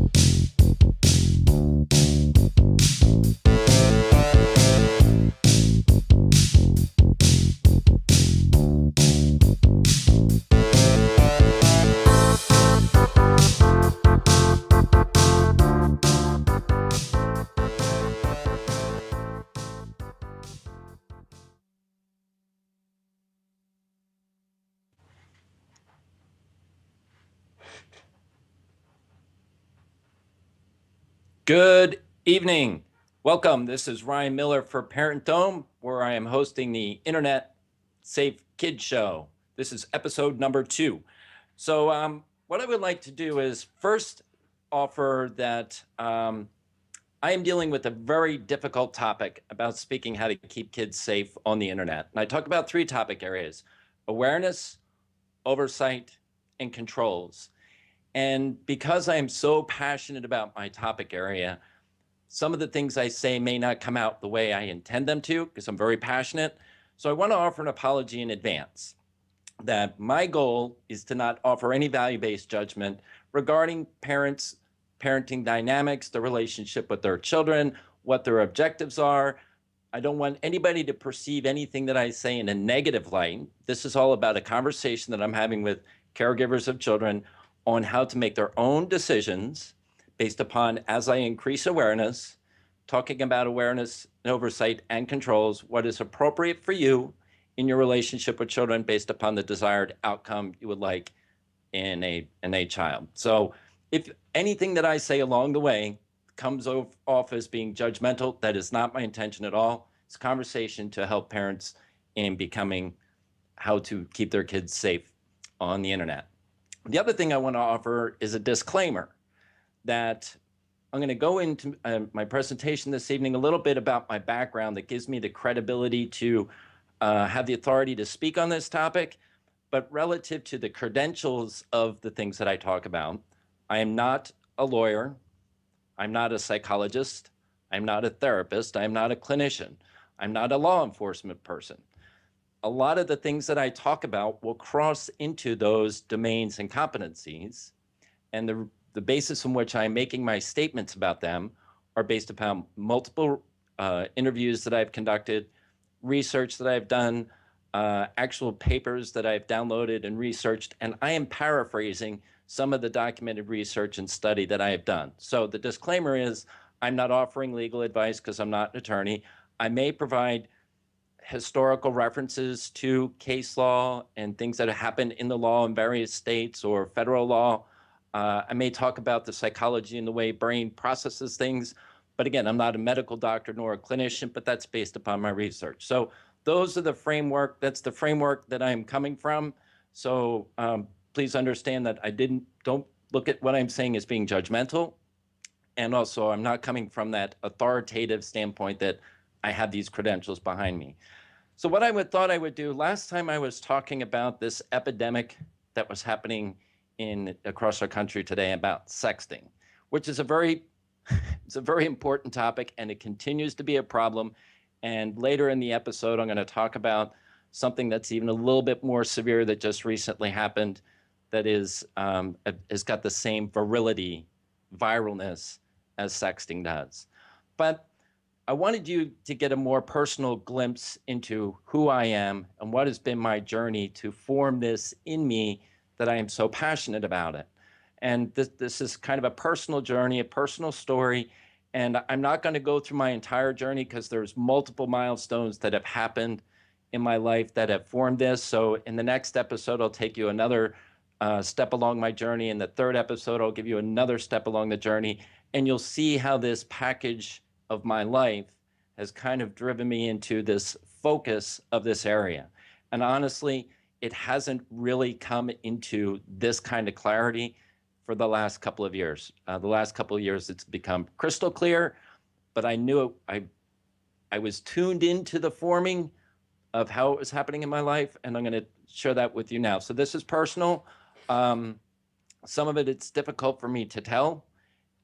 you Good evening. Welcome. This is Ryan Miller for Parent Dome, where I am hosting the Internet Safe Kids Show. This is episode number two. So, um, what I would like to do is first offer that um, I am dealing with a very difficult topic about speaking how to keep kids safe on the internet. And I talk about three topic areas awareness, oversight, and controls. And because I am so passionate about my topic area, some of the things I say may not come out the way I intend them to because I'm very passionate. So I want to offer an apology in advance that my goal is to not offer any value based judgment regarding parents, parenting dynamics, the relationship with their children, what their objectives are. I don't want anybody to perceive anything that I say in a negative light. This is all about a conversation that I'm having with caregivers of children on how to make their own decisions based upon, as I increase awareness, talking about awareness and oversight and controls, what is appropriate for you in your relationship with children based upon the desired outcome you would like in a in a child. So if anything that I say along the way comes off as being judgmental, that is not my intention at all. It's conversation to help parents in becoming how to keep their kids safe on the internet. The other thing I want to offer is a disclaimer that I'm going to go into uh, my presentation this evening a little bit about my background that gives me the credibility to uh, have the authority to speak on this topic. But relative to the credentials of the things that I talk about, I am not a lawyer. I'm not a psychologist. I'm not a therapist. I'm not a clinician. I'm not a law enforcement person a lot of the things that I talk about will cross into those domains and competencies. And the, the basis on which I'm making my statements about them are based upon multiple uh, interviews that I've conducted, research that I've done, uh, actual papers that I've downloaded and researched, and I am paraphrasing some of the documented research and study that I have done. So the disclaimer is I'm not offering legal advice because I'm not an attorney. I may provide historical references to case law and things that have happened in the law in various states or federal law. Uh, I may talk about the psychology and the way brain processes things, but again, I'm not a medical doctor nor a clinician, but that's based upon my research. So those are the framework. That's the framework that I'm coming from. So um, please understand that I didn't don't look at what I'm saying as being judgmental, and also I'm not coming from that authoritative standpoint that I have these credentials behind me. So what I would thought I would do last time I was talking about this epidemic that was happening in across our country today about sexting, which is a very it's a very important topic and it continues to be a problem. And later in the episode, I'm going to talk about something that's even a little bit more severe that just recently happened that is um, has got the same virility, viralness as sexting does. But I wanted you to get a more personal glimpse into who I am and what has been my journey to form this in me that I am so passionate about it. And this, this is kind of a personal journey, a personal story. And I'm not going to go through my entire journey because there's multiple milestones that have happened in my life that have formed this. So in the next episode, I'll take you another uh, step along my journey. In the third episode, I'll give you another step along the journey. And you'll see how this package of my life has kind of driven me into this focus of this area. And honestly, it hasn't really come into this kind of clarity for the last couple of years. Uh, the last couple of years, it's become crystal clear, but I knew it, I, I was tuned into the forming of how it was happening in my life, and I'm going to share that with you now. So this is personal. Um, some of it, it's difficult for me to tell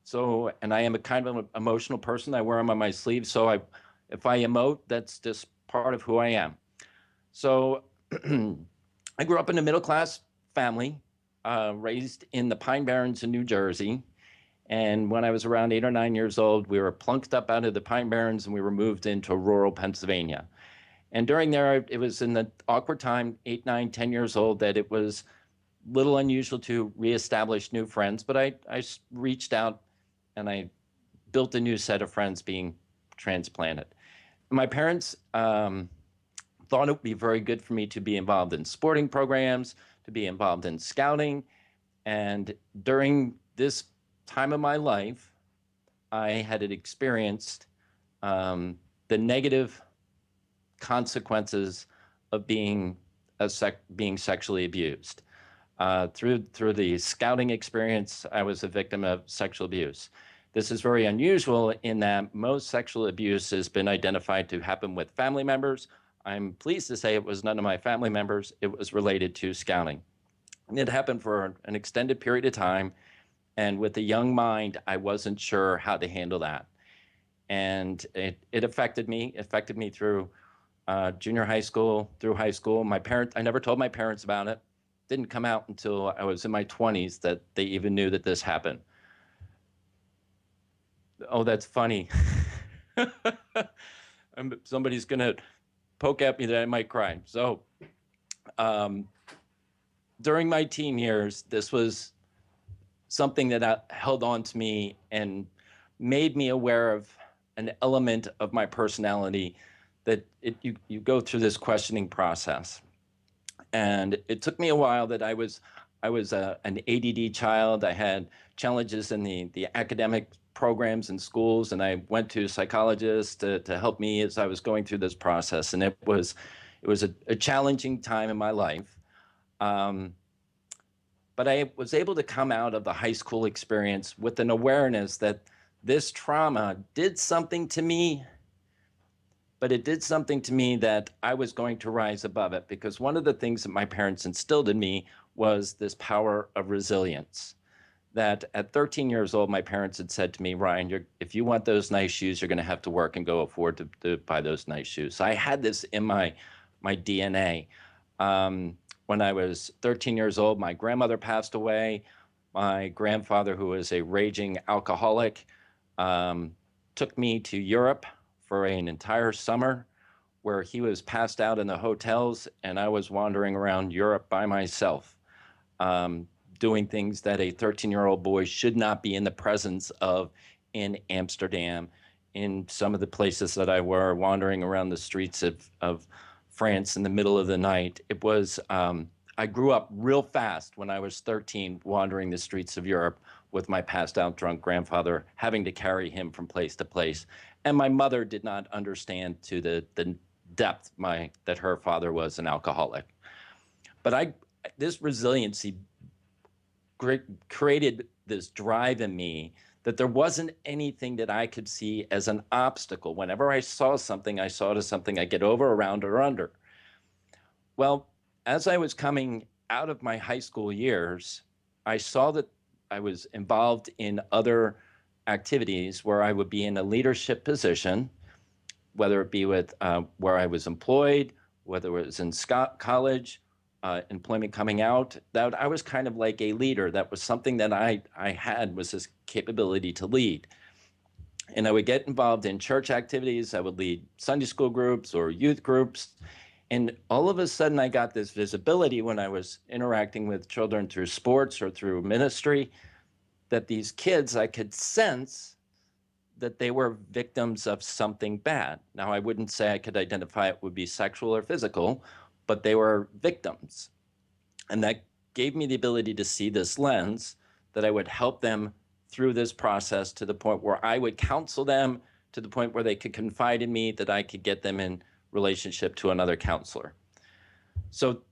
so, and I am a kind of an emotional person. I wear them on my sleeve. So, I, if I emote, that's just part of who I am. So, I grew up in a middle class family, uh, raised in the Pine Barrens in New Jersey. And when I was around eight or nine years old, we were plunked up out of the Pine Barrens and we were moved into rural Pennsylvania. And during there, it was in the awkward time, eight, nine, ten years old, that it was a little unusual to reestablish new friends. But I, I reached out and I built a new set of friends being transplanted. My parents um, thought it would be very good for me to be involved in sporting programs, to be involved in scouting. And during this time of my life, I had experienced um, the negative consequences of being a sec- being sexually abused. Uh, through through the scouting experience, I was a victim of sexual abuse. This is very unusual in that most sexual abuse has been identified to happen with family members. I'm pleased to say it was none of my family members. It was related to scouting. And it happened for an extended period of time. And with a young mind, I wasn't sure how to handle that. And it, it affected me, it affected me through uh, junior high school, through high school. My parents, I never told my parents about it. Didn't come out until I was in my 20s that they even knew that this happened. Oh, that's funny. Somebody's going to poke at me that I might cry. So, um, during my teen years, this was something that uh, held on to me and made me aware of an element of my personality that it, you, you go through this questioning process. And it took me a while that I was I was a, an ADD child. I had challenges in the, the academic programs in schools, and I went to psychologists to, to help me as I was going through this process. And it was it was a, a challenging time in my life. Um, but I was able to come out of the high school experience with an awareness that this trauma did something to me, but it did something to me that I was going to rise above it because one of the things that my parents instilled in me was this power of resilience. That at 13 years old, my parents had said to me, Ryan, if you want those nice shoes, you're going to have to work and go afford to, to buy those nice shoes. So I had this in my my DNA. Um, when I was 13 years old, my grandmother passed away. My grandfather, who was a raging alcoholic, um, took me to Europe for an entire summer where he was passed out in the hotels and I was wandering around Europe by myself, um, doing things that a 13 year old boy should not be in the presence of in Amsterdam, in some of the places that I were, wandering around the streets of, of France in the middle of the night. It was, um, I grew up real fast when I was 13, wandering the streets of Europe with my passed out drunk grandfather, having to carry him from place to place. And my mother did not understand to the, the depth my, that her father was an alcoholic. But I, this resiliency created this drive in me that there wasn't anything that I could see as an obstacle. Whenever I saw something, I saw it as something I get over, around, or under. Well, as I was coming out of my high school years, I saw that I was involved in other activities where I would be in a leadership position, whether it be with uh, where I was employed, whether it was in Scott college, uh, employment coming out, that I was kind of like a leader. That was something that I, I had was this capability to lead. And I would get involved in church activities. I would lead Sunday school groups or youth groups. And all of a sudden, I got this visibility when I was interacting with children through sports or through ministry that these kids, I could sense that they were victims of something bad. Now, I wouldn't say I could identify it would be sexual or physical, but they were victims. And that gave me the ability to see this lens that I would help them through this process to the point where I would counsel them to the point where they could confide in me that I could get them in relationship to another counselor. So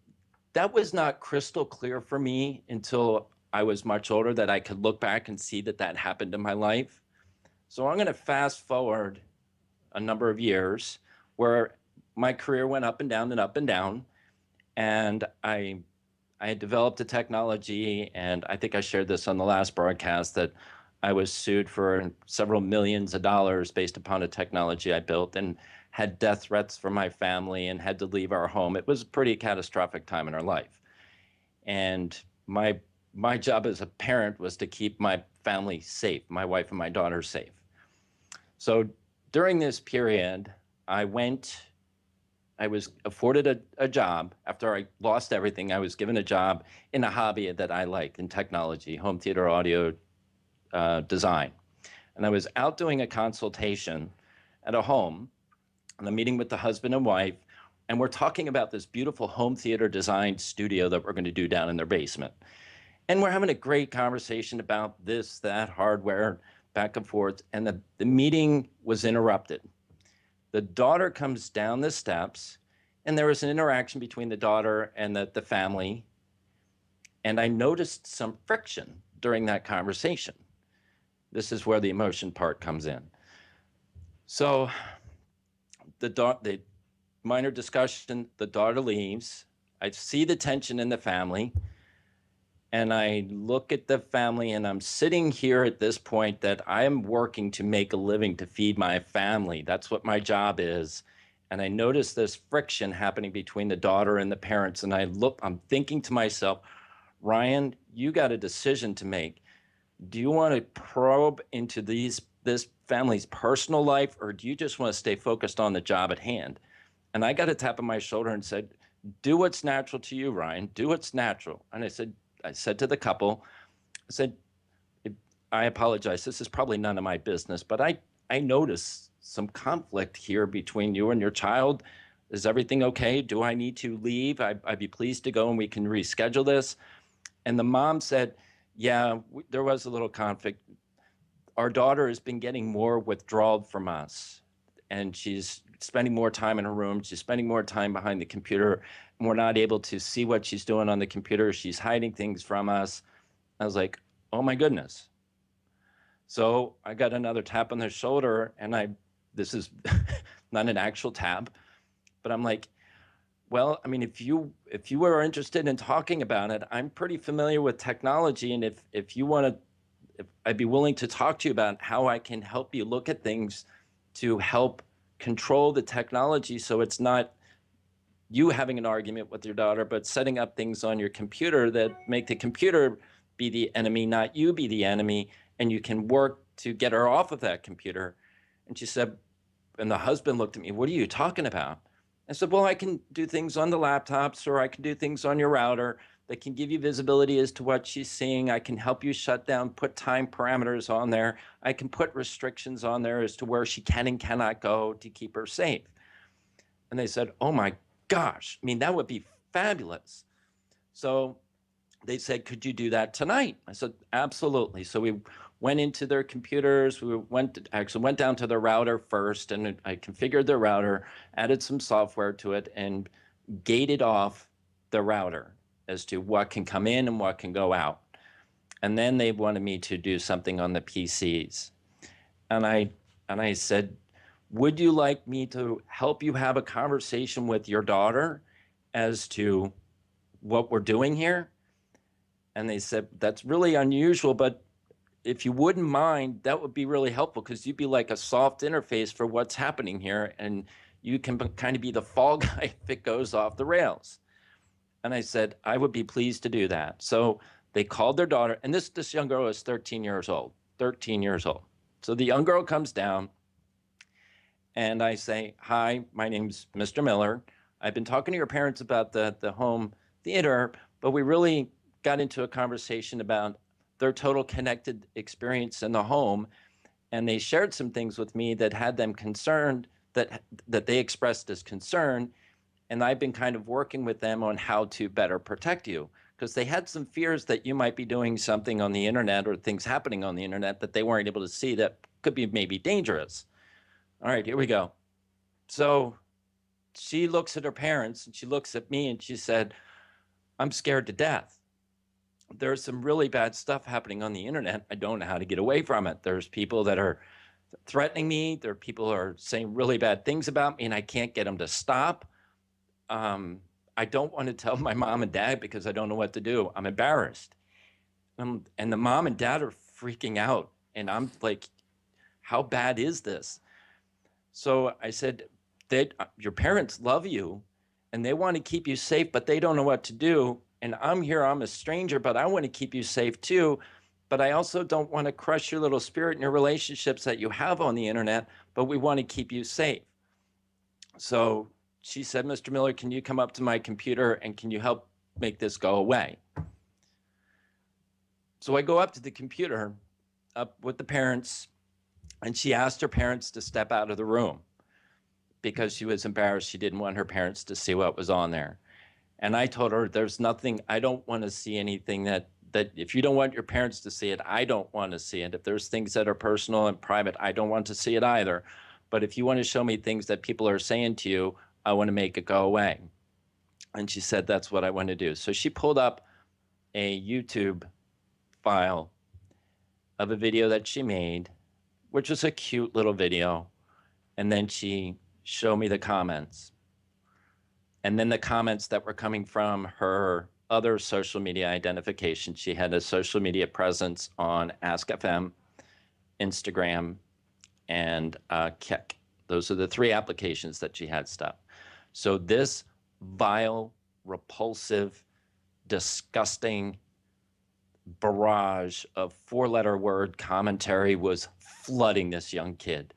that was not crystal clear for me until I was much older that I could look back and see that that happened in my life. So I'm going to fast forward a number of years where my career went up and down and up and down. And I I had developed a technology, and I think I shared this on the last broadcast that I was sued for several millions of dollars based upon a technology I built and had death threats from my family and had to leave our home. It was a pretty catastrophic time in our life. And my my job as a parent was to keep my family safe, my wife and my daughter safe. So during this period, I went, I was afforded a, a job after I lost everything. I was given a job in a hobby that I liked in technology, home theater audio uh, design. And I was out doing a consultation at a home, and I'm meeting with the husband and wife, and we're talking about this beautiful home theater design studio that we're going to do down in their basement. And we're having a great conversation about this, that, hardware, back and forth. And the, the meeting was interrupted. The daughter comes down the steps, and there was an interaction between the daughter and the, the family. And I noticed some friction during that conversation. This is where the emotion part comes in. So the, da- the minor discussion, the daughter leaves. I see the tension in the family and I look at the family and I'm sitting here at this point that I am working to make a living to feed my family. That's what my job is. And I notice this friction happening between the daughter and the parents. And I look, I'm thinking to myself, Ryan, you got a decision to make. Do you want to probe into these this family's personal life, or do you just want to stay focused on the job at hand? And I got a tap on my shoulder and said, Do what's natural to you, Ryan. Do what's natural. And I said, I said to the couple, I said, I apologize. This is probably none of my business, but I, I notice some conflict here between you and your child. Is everything okay? Do I need to leave? I, would be pleased to go and we can reschedule this. And the mom said, Yeah, there was a little conflict. Our daughter has been getting more withdrawal from us, and she's spending more time in her room. She's spending more time behind the computer And we're not able to see what she's doing on the computer. She's hiding things from us. I was like, oh my goodness. So I got another tap on the shoulder, and I, this is not an actual tap, but I'm like, well, I mean, if you if you were interested in talking about it, I'm pretty familiar with technology, and if if you want to, I'd be willing to talk to you about how I can help you look at things to help control the technology so it's not you having an argument with your daughter, but setting up things on your computer that make the computer be the enemy, not you be the enemy, and you can work to get her off of that computer. And she said, and the husband looked at me, What are you talking about? I said, Well, I can do things on the laptops or I can do things on your router that can give you visibility as to what she's seeing. I can help you shut down, put time parameters on there. I can put restrictions on there as to where she can and cannot go to keep her safe. And they said, Oh my gosh, I mean, that would be fabulous. So they said, Could you do that tonight? I said, Absolutely. So we went into their computers. We went to, actually went down to the router first, and I configured the router, added some software to it, and gated off the router as to what can come in and what can go out. And then they wanted me to do something on the PCs. And I and I said, would you like me to help you have a conversation with your daughter as to what we're doing here? And they said, That's really unusual, but if you wouldn't mind, that would be really helpful because you'd be like a soft interface for what's happening here. And you can kind of be the fall guy if it goes off the rails. And I said, I would be pleased to do that. So they called their daughter, and this, this young girl is 13 years old. 13 years old. So the young girl comes down and I say, Hi, my name's Mr. Miller. I've been talking to your parents about the, the home theater, but we really got into a conversation about their total connected experience in the home. And they shared some things with me that had them concerned, that, that they expressed as concern. And I've been kind of working with them on how to better protect you because they had some fears that you might be doing something on the internet or things happening on the internet that they weren't able to see that could be maybe dangerous. All right, here we go. So she looks at her parents and she looks at me and she said, I'm scared to death. There's some really bad stuff happening on the internet. I don't know how to get away from it. There's people that are threatening me. There are people who are saying really bad things about me and I can't get them to stop. Um, I don't want to tell my mom and dad because I don't know what to do. I'm embarrassed. Um, and the mom and dad are freaking out. And I'm like, how bad is this? So I said, uh, your parents love you and they want to keep you safe, but they don't know what to do. And I'm here, I'm a stranger, but I want to keep you safe too. but I also don't want to crush your little spirit and your relationships that you have on the internet, but we want to keep you safe. So she said, Mr. Miller, can you come up to my computer and can you help make this go away? So I go up to the computer, up with the parents, and she asked her parents to step out of the room because she was embarrassed. She didn't want her parents to see what was on there. And I told her, there's nothing, I don't want to see anything that that if you don't want your parents to see it, I don't want to see it. If there's things that are personal and private, I don't want to see it either. But if you want to show me things that people are saying to you, I want to make it go away. And she said, That's what I want to do. So she pulled up a YouTube file of a video that she made, which was a cute little video. And then she showed me the comments. And then the comments that were coming from her other social media identification. She had a social media presence on Ask.fm, Instagram, and uh, Kik. Those are the three applications that she had stuff. So this vile, repulsive, disgusting barrage of four-letter word commentary was flooding this young kid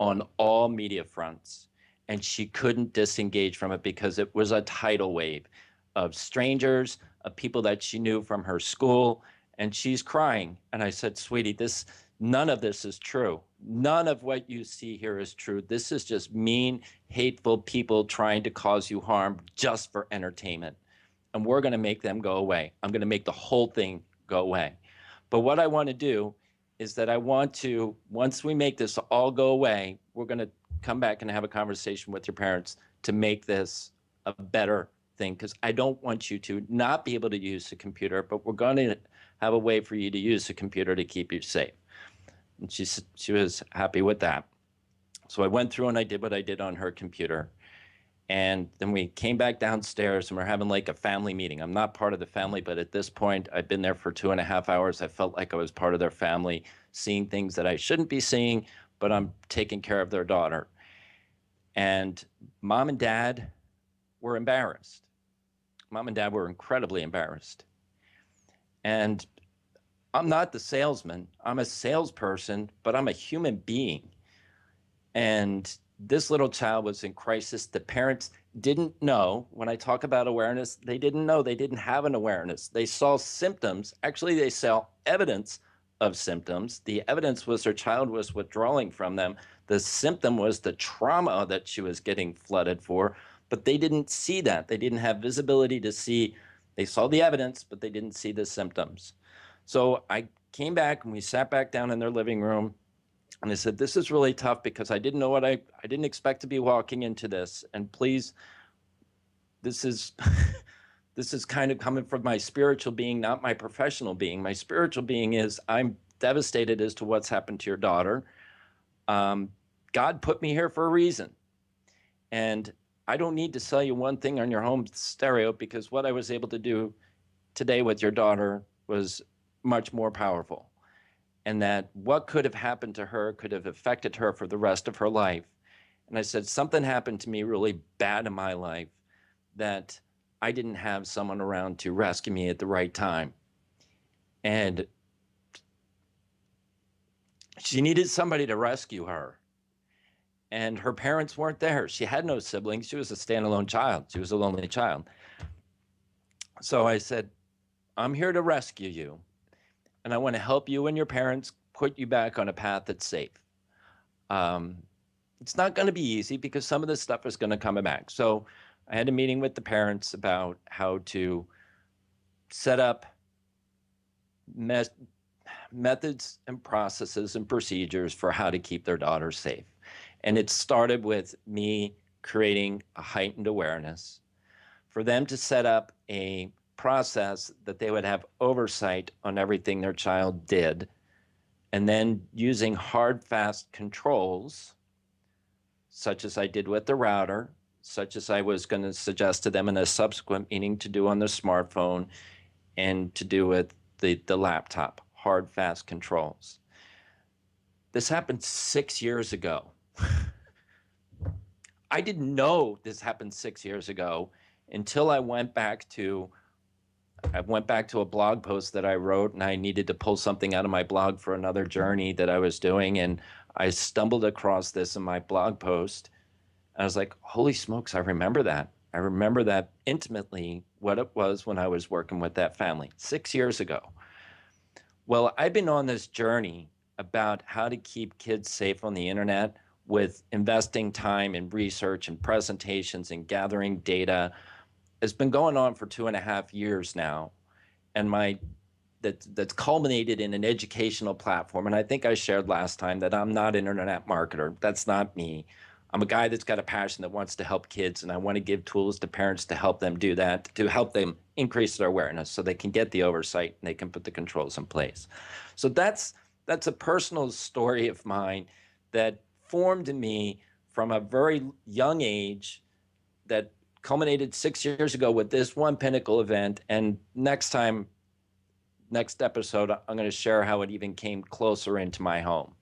on all media fronts and she couldn't disengage from it because it was a tidal wave of strangers, of people that she knew from her school, and she's crying. And I said, "Sweetie, this none of this is true. None of what you see here is true. This is just mean, hateful people trying to cause you harm just for entertainment. And we're going to make them go away. I'm going to make the whole thing go away. But what I want to do is that I want to, once we make this all go away, we're going to come back and have a conversation with your parents to make this a better thing because I don't want you to not be able to use the computer, but we're going to have a way for you to use the computer to keep you safe. And she she was happy with that. So I went through and I did what I did on her computer. And then we came back downstairs and we're having like a family meeting. I'm not part of the family, but at this point, I've been there for two and a half hours. I felt like I was part of their family, seeing things that I shouldn't be seeing, but I'm taking care of their daughter. And mom and dad were embarrassed mom and dad were incredibly embarrassed. And I'm not the salesman. I'm a salesperson, but I'm a human being. And this little child was in crisis. The parents didn't know. When I talk about awareness, they didn't know. They didn't have an awareness. They saw symptoms. Actually, they saw evidence of symptoms. The evidence was her child was withdrawing from them. The symptom was the trauma that she was getting flooded for but they didn't see that. They didn't have visibility to see. They saw the evidence, but they didn't see the symptoms. So I came back and we sat back down in their living room and I said, This is really tough because I didn't know what I, I didn't expect to be walking into this. And please, this is. this is kind of coming from my spiritual being, not my professional being. My spiritual being is I'm devastated as to what's happened to your daughter. Um, God put me here for a reason. And I don't need to sell you one thing on your home stereo because what I was able to do today with your daughter was much more powerful. And that what could have happened to her could have affected her for the rest of her life. And I said, something happened to me really bad in my life that I didn't have someone around to rescue me at the right time. And she needed somebody to rescue her and her parents weren't there. She had no siblings. She was a standalone child. She was a lonely child. So I said, I'm here to rescue you, and I want to help you and your parents put you back on a path that's safe. Um, it's not going to be easy because some of this stuff is going to come back. So I had a meeting with the parents about how to set up me- methods and processes and procedures for how to keep their daughters safe. And it started with me creating a heightened awareness for them to set up a process that they would have oversight on everything their child did, and then using hard, fast controls, such as I did with the router, such as I was going to suggest to them in a subsequent meeting to do on the smartphone and to do with the, the laptop, hard, fast controls. This happened six years ago. I didn't know this happened six years ago until I went back to I went back to a blog post that I wrote and I needed to pull something out of my blog for another journey that I was doing. And I stumbled across this in my blog post. And I was like, holy smokes, I remember that. I remember that intimately what it was when I was working with that family six years ago. Well, I've been on this journey about how to keep kids safe on the internet with investing time in research and presentations and gathering data. It's been going on for two and a half years now. And my that that's culminated in an educational platform. And I think I shared last time that I'm not an internet marketer. That's not me. I'm a guy that's got a passion that wants to help kids, and I want to give tools to parents to help them do that, to help them increase their awareness so they can get the oversight and they can put the controls in place. So that's that's a personal story of mine that formed me from a very young age that culminated six years ago with this one pinnacle event. And next time, next episode, I'm going to share how it even came closer into my home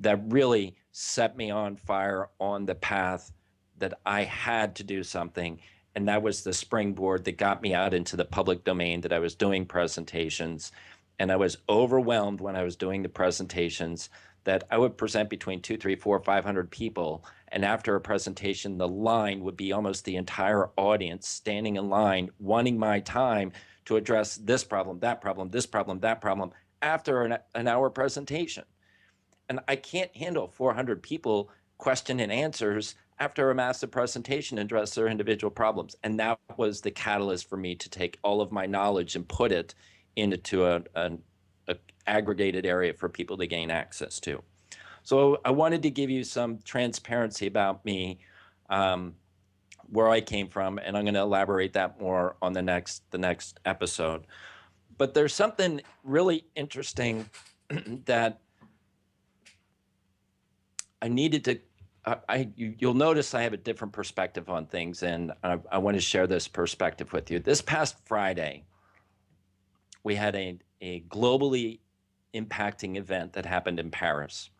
that really set me on fire on the path that I had to do something. And that was the springboard that got me out into the public domain that I was doing presentations. And I was overwhelmed when I was doing the presentations that I would present between two, three, four, five hundred people. And after a presentation, the line would be almost the entire audience standing in line, wanting my time to address this problem, that problem, this problem, that problem after an, an hour presentation. And I can't handle 400 people question and answers after a massive presentation and address their individual problems. And that was the catalyst for me to take all of my knowledge and put it into a, a, a aggregated area for people to gain access to. So I wanted to give you some transparency about me, um, where I came from, and I'm going to elaborate that more on the next the next episode. But there's something really interesting that I needed to. I, you, will notice I have a different perspective on things, and I, I want to share this perspective with you. This past Friday, we had a, a globally impacting event that happened in Paris.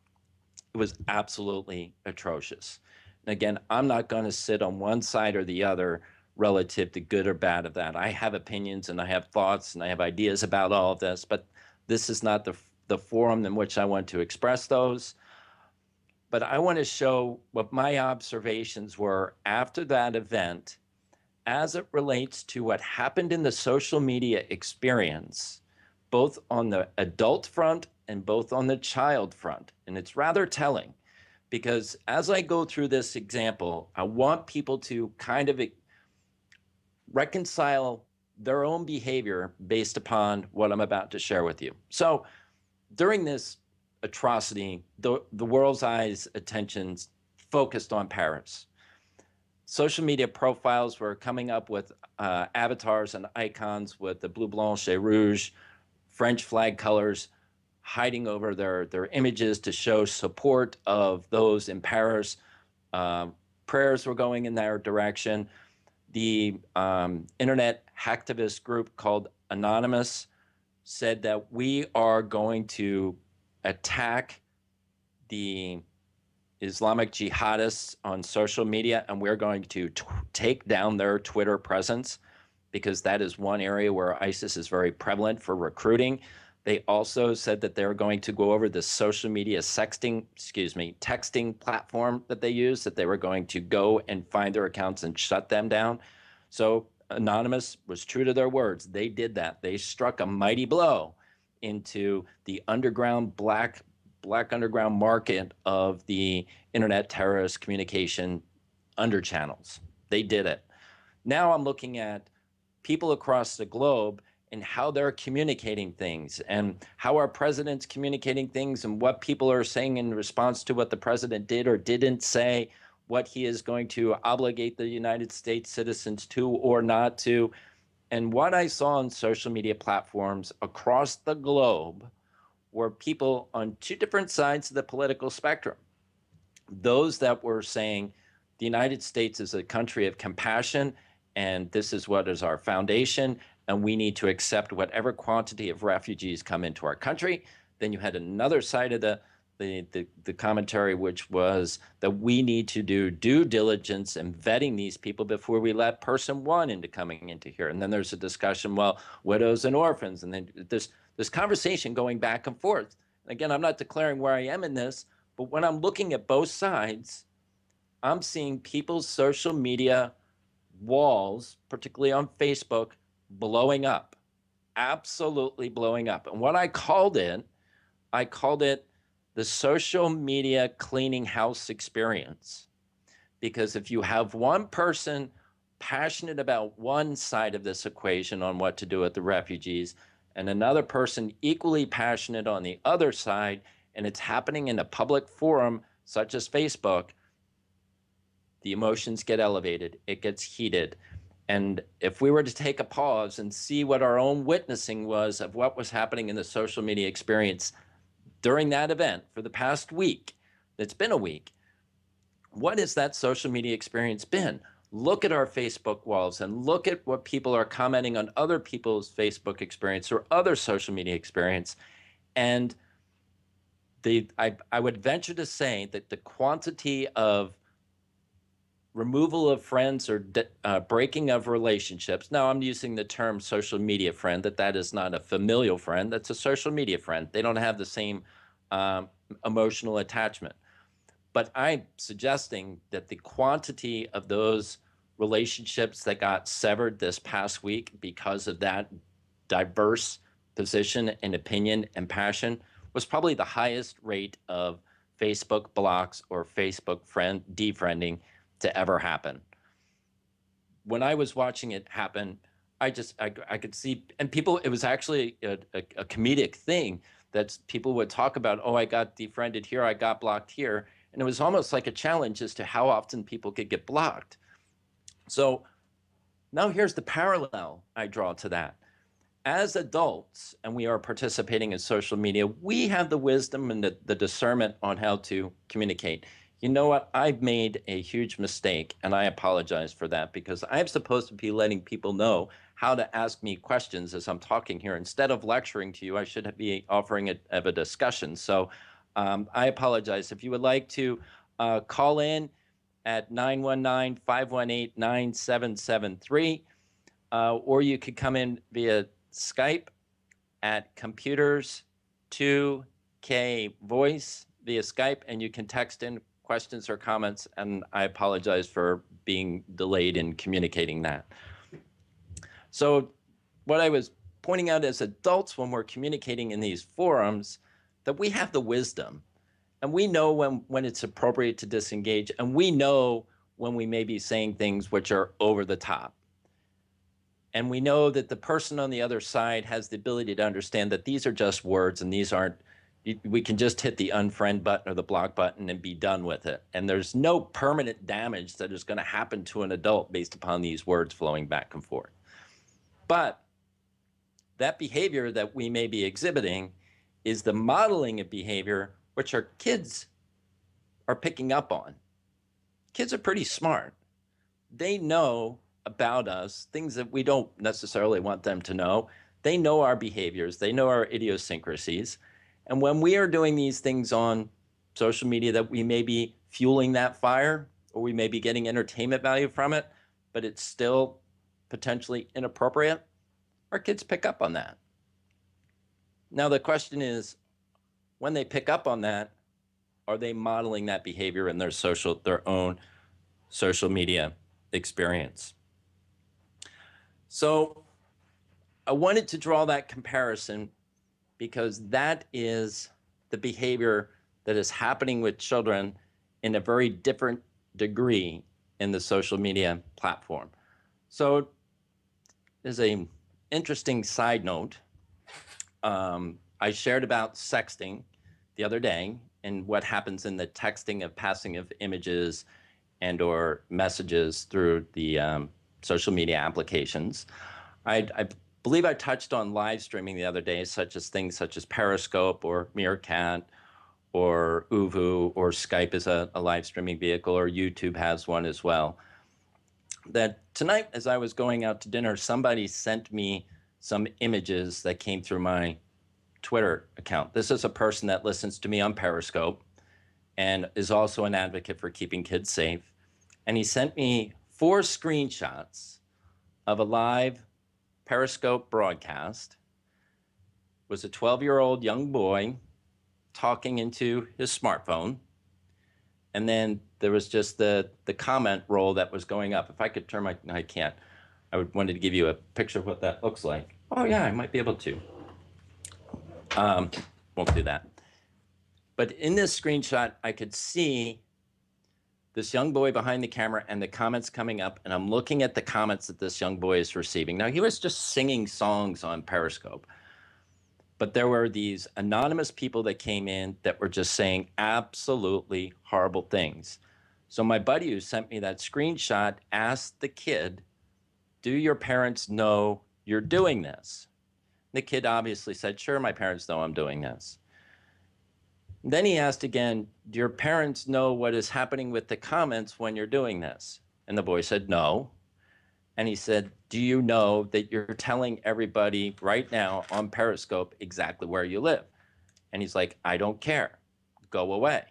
It was absolutely atrocious. And again, I'm not going to sit on one side or the other relative to good or bad of that. I have opinions and I have thoughts and I have ideas about all of this, but this is not the, the forum in which I want to express those but I want to show what my observations were after that event as it relates to what happened in the social media experience, both on the adult front and both on the child front. And it's rather telling because as I go through this example, I want people to kind of reconcile their own behavior based upon what I'm about to share with you. So during this atrocity, the, the world's eyes attentions focused on Paris. Social media profiles were coming up with uh, avatars and icons with the blue, blanche, et rouge, French flag colors hiding over their, their images to show support of those in Paris. Uh, prayers were going in their direction. The um, internet hacktivist group called Anonymous said that we are going to attack the Islamic jihadists on social media, and we're going to t- take down their Twitter presence because that is one area where ISIS is very prevalent for recruiting. They also said that they're going to go over the social media sexting, excuse me, texting platform that they use, that they were going to go and find their accounts and shut them down. So Anonymous was true to their words. They did that. They struck a mighty blow into the underground black black underground market of the internet terrorist communication under channels. They did it. Now I'm looking at people across the globe and how they're communicating things and how our president's communicating things and what people are saying in response to what the president did or didn't say, what he is going to obligate the United States citizens to or not to. And what I saw on social media platforms across the globe were people on two different sides of the political spectrum. Those that were saying the United States is a country of compassion, and this is what is our foundation, and we need to accept whatever quantity of refugees come into our country. Then you had another side of the the, the, the commentary, which was that we need to do due diligence in vetting these people before we let person one into coming into here. And then there's a discussion, well, widows and orphans, and then this this conversation going back and forth. Again, I'm not declaring where I am in this, but when I'm looking at both sides, I'm seeing people's social media walls, particularly on Facebook, blowing up, absolutely blowing up. And what I called it, I called it the social media cleaning house experience. Because if you have one person passionate about one side of this equation on what to do with the refugees, and another person equally passionate on the other side, and it's happening in a public forum such as Facebook, the emotions get elevated, it gets heated. And if we were to take a pause and see what our own witnessing was of what was happening in the social media experience, during that event for the past week, it's been a week, what has that social media experience been? Look at our Facebook walls and look at what people are commenting on other people's Facebook experience or other social media experience. And the I, I would venture to say that the quantity of removal of friends or de- uh, breaking of relationships. Now, I'm using the term social media friend, that that is not a familial friend, that's a social media friend. They don't have the same um, emotional attachment. But I'm suggesting that the quantity of those relationships that got severed this past week because of that diverse position and opinion and passion was probably the highest rate of Facebook blocks or Facebook friend defriending to ever happen. When I was watching it happen, I just I, I could see and people it was actually a, a, a comedic thing that people would talk about oh I got defriended here I got blocked here and it was almost like a challenge as to how often people could get blocked. So now here's the parallel I draw to that. As adults, and we are participating in social media, we have the wisdom and the, the discernment on how to communicate you know what? I've made a huge mistake and I apologize for that because I'm supposed to be letting people know how to ask me questions as I'm talking here. Instead of lecturing to you, I should be offering a, of a discussion. So um, I apologize. If you would like to uh, call in at 919 518 9773, uh, or you could come in via Skype at computers 2K voice via Skype, and you can text in questions or comments, and I apologize for being delayed in communicating that. So, what I was pointing out as adults when we're communicating in these forums, that we have the wisdom and we know when, when it's appropriate to disengage, and we know when we may be saying things which are over the top. And we know that the person on the other side has the ability to understand that these are just words and these aren't we can just hit the unfriend button or the block button and be done with it. And there's no permanent damage that is going to happen to an adult based upon these words flowing back and forth. But that behavior that we may be exhibiting is the modeling of behavior which our kids are picking up on. Kids are pretty smart. They know about us things that we don't necessarily want them to know. They know our behaviors, they know our idiosyncrasies and when we are doing these things on social media that we may be fueling that fire or we may be getting entertainment value from it, but it's still potentially inappropriate, our kids pick up on that. Now, the question is when they pick up on that, are they modeling that behavior in their social, their own social media experience? So I wanted to draw that comparison because that is the behavior that is happening with children in a very different degree in the social media platform. So there's a interesting side note. Um, I shared about sexting the other day and what happens in the texting of passing of images and or messages through the um, social media applications. I, I believe I touched on live streaming the other day, such as things such as Periscope or Meerkat or ooVoo or Skype is a, a live streaming vehicle or YouTube has one as well. That tonight, as I was going out to dinner, somebody sent me some images that came through my Twitter account. This is a person that listens to me on Periscope and is also an advocate for keeping kids safe. And he sent me four screenshots of a live Periscope broadcast. Was a 12 year old young boy talking into his smartphone. And then there was just the, the comment roll that was going up. If I could turn my, I can't. I would wanted to give you a picture of what that looks like. Oh yeah, I might be able to. Um, won't do that. But in this screenshot, I could see this young boy behind the camera and the comments coming up, and I'm looking at the comments that this young boy is receiving. Now, he was just singing songs on Periscope, but there were these anonymous people that came in that were just saying absolutely horrible things. So, my buddy who sent me that screenshot asked the kid, Do your parents know you're doing this? The kid obviously said, Sure, my parents know I'm doing this. Then he asked again, Do your parents know what is happening with the comments when you're doing this? And the boy said, No. And he said, Do you know that you're telling everybody right now on Periscope exactly where you live? And he's like, I don't care. Go away.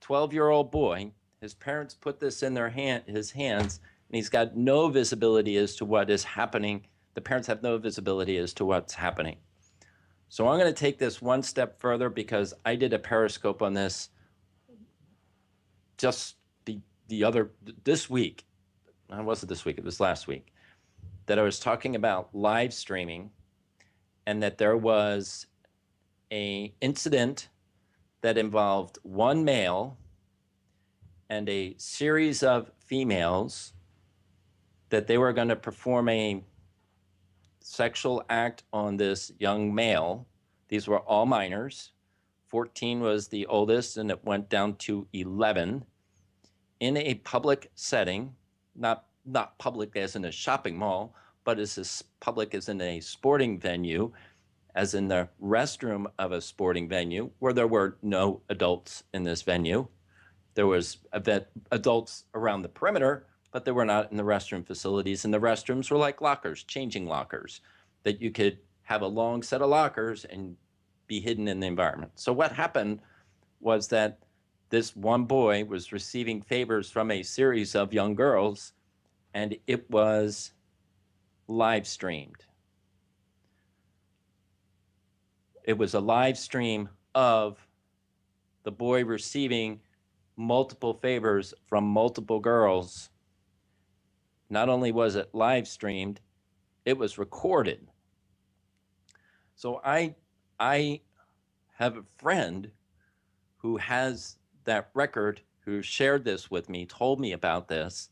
12 year old boy, his parents put this in their hand, his hands, and he's got no visibility as to what is happening. The parents have no visibility as to what's happening. So I'm going to take this one step further because I did a Periscope on this just the, the other, this week. I wasn't this week, it was last week. That I was talking about live streaming and that there was a incident that involved one male and a series of females that they were going to perform a sexual act on this young male. These were all minors. 14 was the oldest, and it went down to 11 in a public setting, not not public as in a shopping mall, but as public as in a sporting venue, as in the restroom of a sporting venue, where there were no adults in this venue. There was adults around the perimeter, but they were not in the restroom facilities. And the restrooms were like lockers, changing lockers, that you could have a long set of lockers and be hidden in the environment. So what happened was that this one boy was receiving favors from a series of young girls, and it was live streamed. It was a live stream of the boy receiving multiple favors from multiple girls. Not only was it live streamed, it was recorded. So I I have a friend who has that record who shared this with me, told me about this,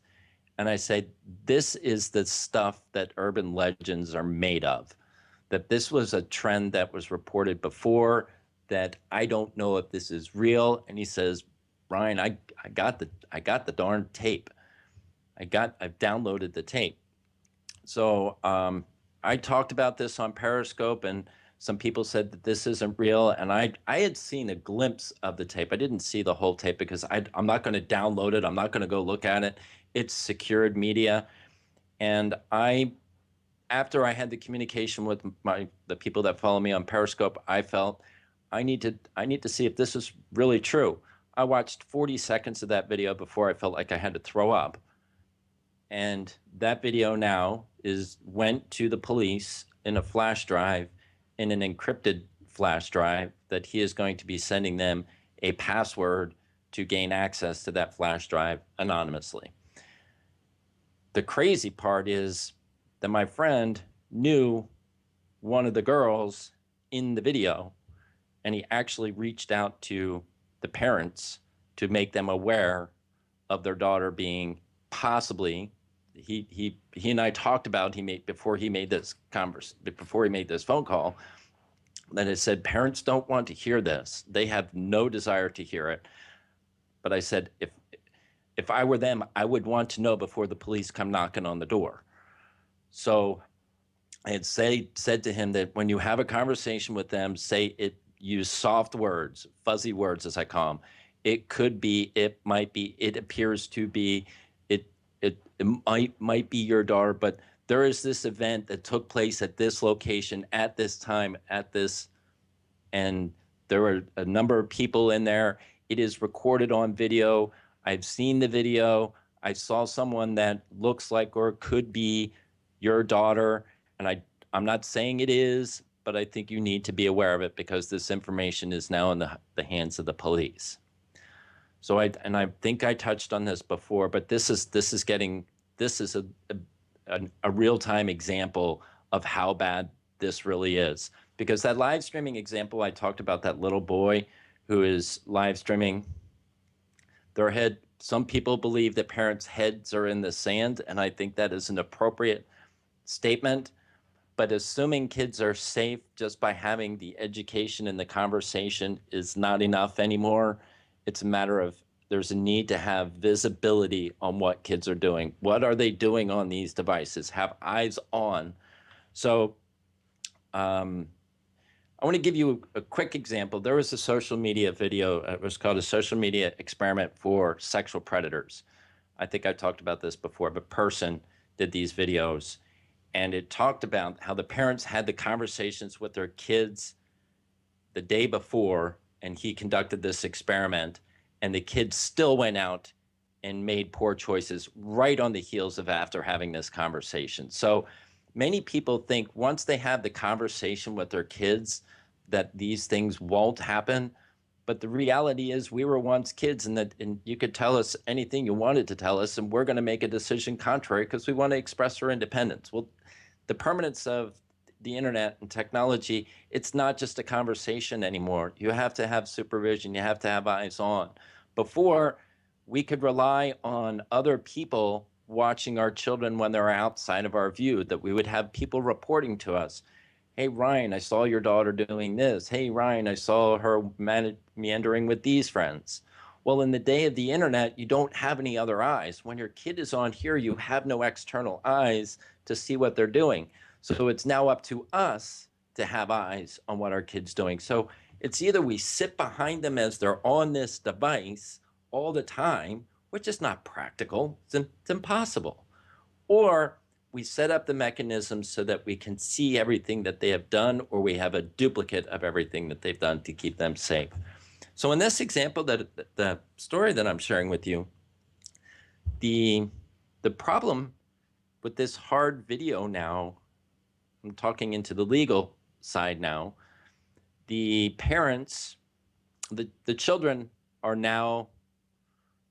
and I said, This is the stuff that urban legends are made of. That this was a trend that was reported before, that I don't know if this is real. And he says, Ryan, I, I got the I got the darn tape. I got I've downloaded the tape. So um, I talked about this on Periscope, and some people said that this isn't real. And I I had seen a glimpse of the tape. I didn't see the whole tape because I, I'm not going to download it. I'm not going to go look at it. It's secured media, and I after I had the communication with my the people that follow me on Periscope, I felt I need to I need to see if this is really true. I watched 40 seconds of that video before I felt like I had to throw up. And that video now is went to the police in a flash drive in an encrypted flash drive that he is going to be sending them a password to gain access to that flash drive anonymously. The crazy part is that my friend knew one of the girls in the video and he actually reached out to the parents to make them aware of their daughter being possibly he he he and I talked about he made before he made this converse before he made this phone call that it said parents don't want to hear this. They have no desire to hear it. But I said if if I were them I would want to know before the police come knocking on the door. So I had say, said to him that when you have a conversation with them say it use soft words, fuzzy words as I call them. It could be, it might be, it appears to be, it it, might might be your daughter, but there is this event that took place at this location at this time at this and there were a number of people in there. It is recorded on video. I've seen the video. I saw someone that looks like or could be your daughter, and I I'm not saying it is, but I think you need to be aware of it because this information is now in the, the hands of the police. So I and I think I touched on this before, but this is this is getting this is a a, a real time example of how bad this really is because that live streaming example I talked about that little boy who is live streaming their head some people believe that parents heads are in the sand and I think that is an appropriate statement but assuming kids are safe just by having the education and the conversation is not enough anymore. It's a matter of there's a need to have visibility on what kids are doing. What are they doing on these devices? Have eyes on. So, um, I want to give you a, quick example. There was a social media video. It was called a social media experiment for sexual predators. I think I talked about this before, but Persin did these videos and it talked about how the parents had the conversations with their kids the day before and he conducted this experiment and the kids still went out and made poor choices right on the heels of after having this conversation. So many people think once they have the conversation with their kids that these things won't happen but the reality is we were once kids and that and you could tell us anything you wanted to tell us and we're going to make a decision contrary because we want to express our independence. Well the permanence of the internet and technology, it's not just a conversation anymore. You have to have supervision, you have to have eyes on. Before, we could rely on other people watching our children when they're outside of our view, that we would have people reporting to us. Hey, Ryan, I saw your daughter doing this. Hey, Ryan, I saw her meandering with these friends. Well, in the day of the internet, you don't have any other eyes. When your kid is on here, you have no external eyes to see what they're doing. So it's now up to us to have eyes on what our kids doing. So it's either we sit behind them as they're on this device all the time, which is not practical. It's, it's impossible. Or we set up the mechanisms so that we can see everything that they have done or we have a duplicate of everything that they've done to keep them safe. So in this example that the story that I'm sharing with you, the the problem with this hard video now, I'm talking into the legal side now, the parents, the, the children are now,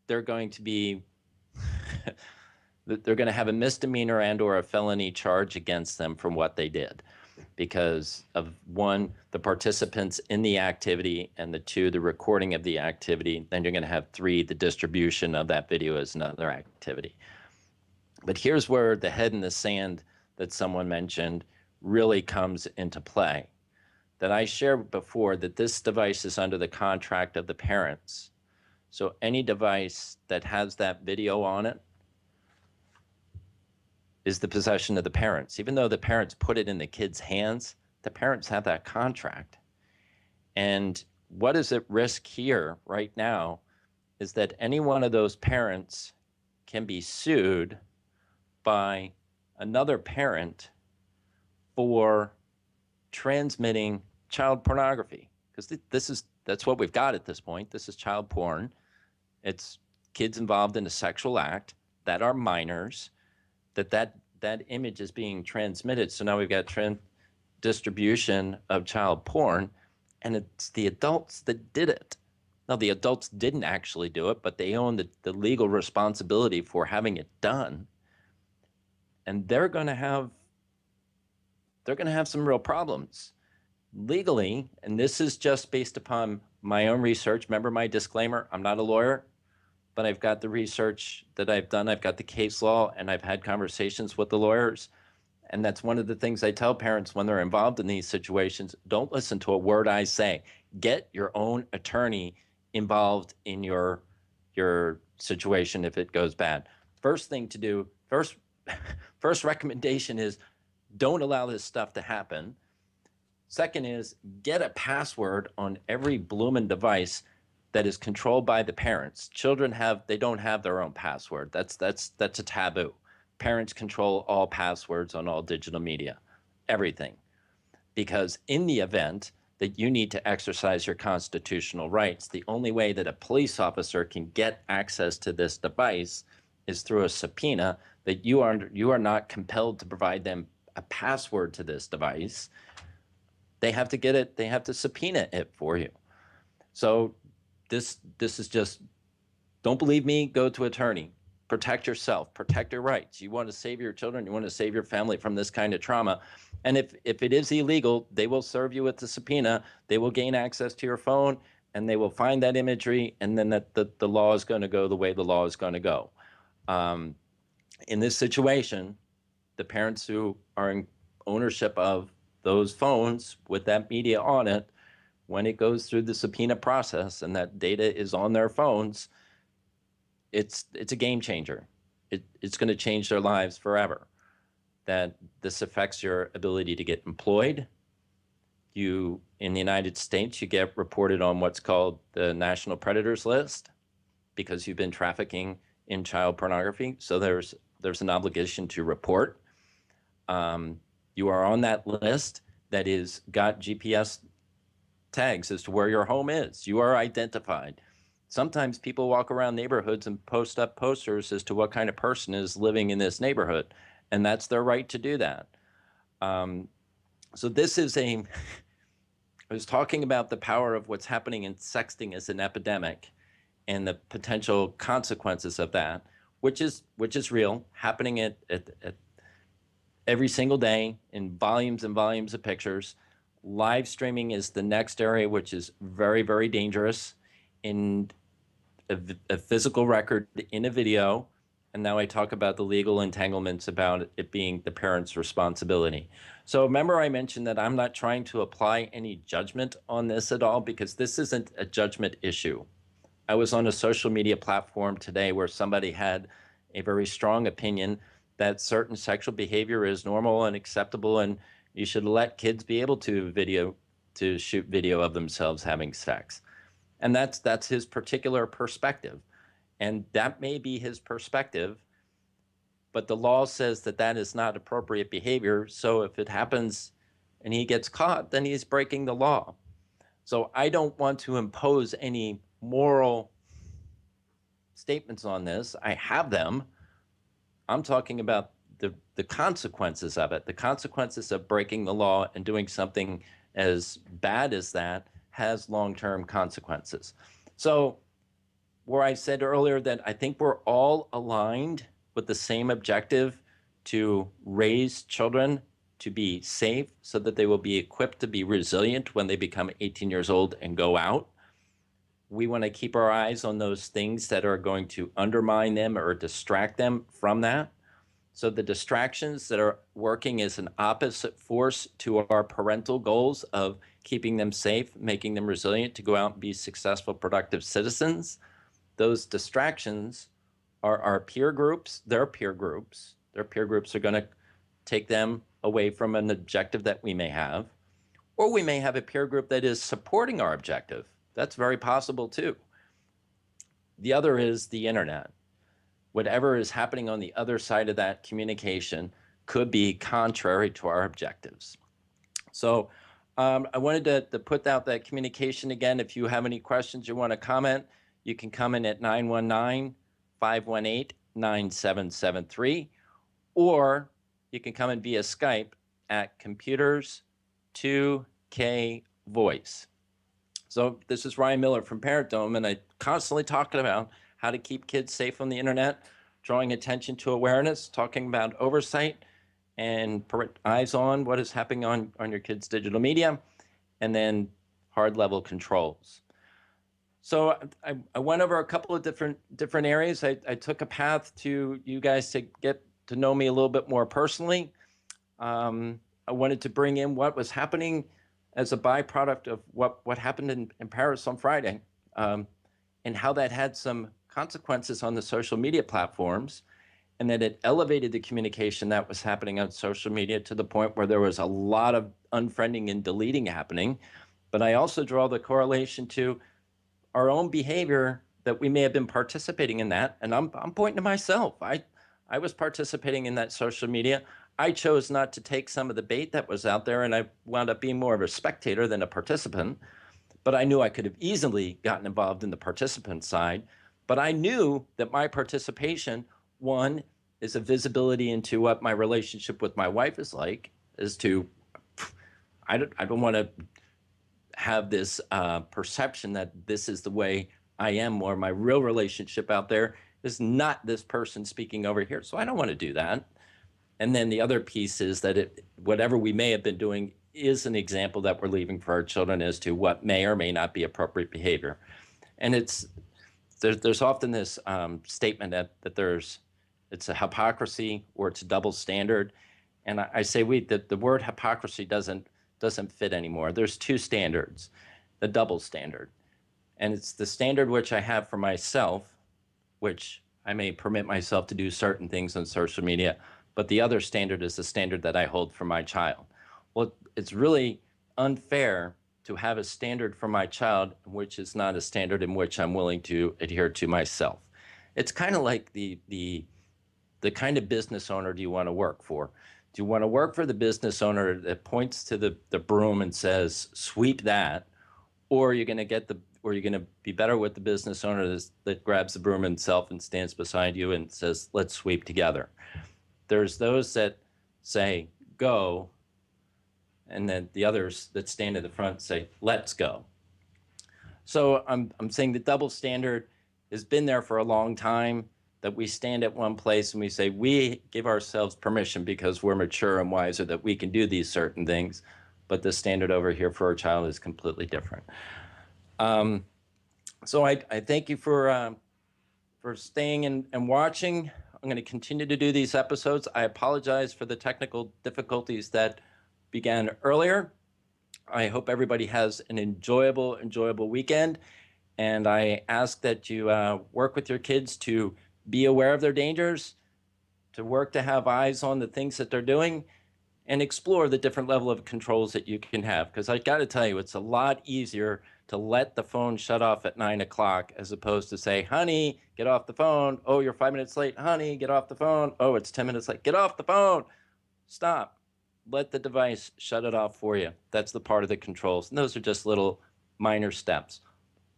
they're going to be, they're going to have a misdemeanor and or a felony charge against them from what they did because of one, the participants in the activity, and the two, the recording of the activity. Then you're going to have three, the distribution of that video as another activity. But here's where the head in the sand that someone mentioned really comes into play. That I shared before that this device is under the contract of the parents. So any device that has that video on it is the possession of the parents. Even though the parents put it in the kids' hands, the parents have that contract. And what is at risk here right now is that any one of those parents can be sued by another parent for transmitting child pornography because th- this is that's what we've got at this point. This is child porn. It's kids involved in a sexual act that are minors that that that image is being transmitted. So now we've got trans- distribution of child porn and it's the adults that did it. Now the adults didn't actually do it but they own the, the legal responsibility for having it done. And they're going to have they're going to have some real problems. Legally and this is just based upon my own research remember my disclaimer i'm not a lawyer but i've got the research that i've done i've got the case law and i've had conversations with the lawyers. And that's one of the things i tell parents when they're involved in these situations don't listen to a word i say. Get your own attorney involved in your your situation if it goes bad. First thing to do first First recommendation is don't allow this stuff to happen. Second is get a password on every Bloomin device that is controlled by the parents. Children have they don't have their own password. That's that's that's a taboo. Parents control all passwords on all digital media. Everything. Because in the event that you need to exercise your constitutional rights. The only way that a police officer can get access to this device is through a subpoena that you are you are not compelled to provide them a password to this device. They have to get it, they have to subpoena it for you. So this this is just don't believe me, go to attorney. Protect yourself, protect your rights. You want to save your children, you want to save your family from this kind of trauma. And if if it is illegal, they will serve you with the subpoena. They will gain access to your phone and they will find that imagery and then that the, the law is going to go the way the law is going to go. Um, in this situation, the parents who are in ownership of those phones with that media on it, when it goes through the subpoena process and that data is on their phones, it's it's a game changer. It, it's going to change their lives forever. That this affects your ability to get employed. You in the United States, you get reported on what's called the National Predators List because you've been trafficking in child pornography. So there's there's an obligation to report. Um, you are on that list that is got GPS tags as to where your home is. You are identified. Sometimes people walk around neighborhoods and post up posters as to what kind of person is living in this neighborhood, and that's their right to do that. Um, so this is a. I was talking about the power of what's happening in sexting as an epidemic, and the potential consequences of that which is which is real, happening at, at, at every single day in volumes and volumes of pictures. Live streaming is the next area, which is very very dangerous. In a, a physical record in a video, and now I talk about the legal entanglements about it being the parent's responsibility. So remember, I mentioned that I'm not trying to apply any judgment on this at all because this isn't a judgment issue. I was on a social media platform today where somebody had a very strong opinion that certain sexual behavior is normal and acceptable and you should let kids be able to video to shoot video of themselves having sex. And that's that's his particular perspective. And that may be his perspective, but the law says that that is not appropriate behavior. So if it happens and he gets caught, then he's breaking the law. So I don't want to impose any moral statements on this. I have them. I'm talking about the, the consequences of it. The consequences of breaking the law and doing something as bad as that has long term consequences. So, where I said earlier that I think we're all aligned with the same objective to raise children to be safe so that they will be equipped to be resilient when they become 18 years old and go out we want to keep our eyes on those things that are going to undermine them or distract them from that. So the distractions that are working as an opposite force to our parental goals of keeping them safe, making them resilient to go out and be successful, productive citizens, those distractions are our peer groups, their peer groups. Their peer groups are going to take them away from an objective that we may have. Or we may have a peer group that is supporting our objective that's very possible too. The other is the internet. Whatever is happening on the other side of that communication could be contrary to our objectives. So um, I wanted to, to put out that communication again. If you have any questions you want to comment, you can come in at 919 518 9773, or you can come in via Skype at computers 2K voice. So this is Ryan Miller from Parent Dome, and I constantly talking about how to keep kids safe on the internet, drawing attention to awareness, talking about oversight, and eyes on what is happening on, on your kids' digital media, and then hard level controls. So I, I went over a couple of different different areas. I, I took a path to you guys to get to know me a little bit more personally. Um, I wanted to bring in what was happening as a byproduct of what, what happened in, in Paris on Friday um, and how that had some consequences on the social media platforms and that it elevated the communication that was happening on social media to the point where there was a lot of unfriending and deleting happening. But I also draw the correlation to our own behavior that we may have been participating in that. And I'm, I'm pointing to myself. I, I was participating in that social media. I chose not to take some of the bait that was out there, and I wound up being more of a spectator than a participant. But I knew I could have easily gotten involved in the participant side. But I knew that my participation, one, is a visibility into what my relationship with my wife is like, as to I don't, I don't want to have this uh, perception that this is the way I am, or my real relationship out there is not this person speaking over here. So I don't want to do that. And then the other piece is that it, whatever we may have been doing is an example that we're leaving for our children as to what may or may not be appropriate behavior. And it's there, there's often this um, statement that that there's it's a hypocrisy or it's a double standard. And I, I say we that the word hypocrisy doesn't doesn't fit anymore. There's two standards, the double standard. And it's the standard which I have for myself, which I may permit myself to do certain things on social media, but the other standard is the standard that I hold for my child. Well, it's really unfair to have a standard for my child which is not a standard in which I'm willing to adhere to myself. It's kind of like the the the kind of business owner do you want to work for? Do you want to work for the business owner that points to the, the broom and says, sweep that? Or you're going to get the, or you're going to be better with the business owner that grabs the broom himself and stands beside you and says, let's sweep together. There's those that say, go, and then the others that stand in the front say, let's go. So I'm, I'm saying the double standard has been there for a long time that we stand at one place and we say we give ourselves permission because we're mature and wiser that we can do these certain things but the standard over here for our child is completely different um, so I, I thank you for uh, for staying and, and watching i'm going to continue to do these episodes i apologize for the technical difficulties that began earlier i hope everybody has an enjoyable enjoyable weekend and i ask that you uh, work with your kids to be aware of their dangers, to work to have eyes on the things that they're doing, and explore the different level of controls that you can have. Because I got to tell you, it's a lot easier to let the phone shut off at nine o'clock as opposed to say, honey, get off the phone. Oh, you're five minutes late. Honey, get off the phone. Oh, it's 10 minutes late. Get off the phone. Stop. Let the device shut it off for you. That's the part of the controls. And those are just little minor steps.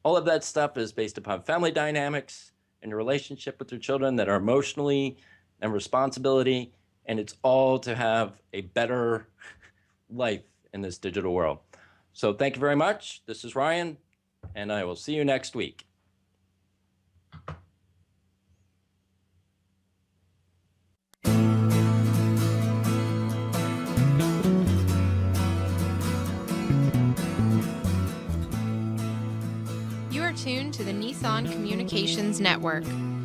All of that stuff is based upon family dynamics and your relationship with your children that are emotionally and responsibility. And it's all to have a better life in this digital world. So thank you very much. This is Ryan, and I will see you next week. You are tuned to the Nissan Communications Network.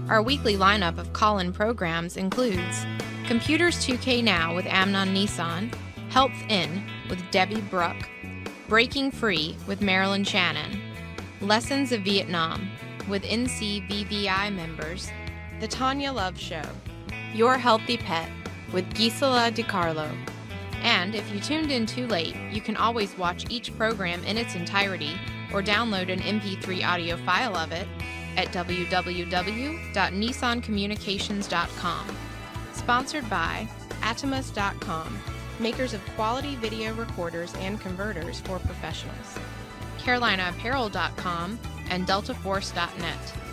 Our weekly lineup of call in programs includes Computers 2K Now with Amnon Nissan, Health In with Debbie Brook, Breaking Free with Marilyn Shannon, Lessons of Vietnam with NCVVI members, The Tanya Love Show, Your Healthy Pet with Gisela DiCarlo. And if you tuned in too late, you can always watch each program in its entirety or download an MP3 audio file of it at www.nissancommunications.com. Sponsored by Atomos.com, makers of quality video recorders and converters for professionals, CarolinaApparel.com, and DeltaForce.net.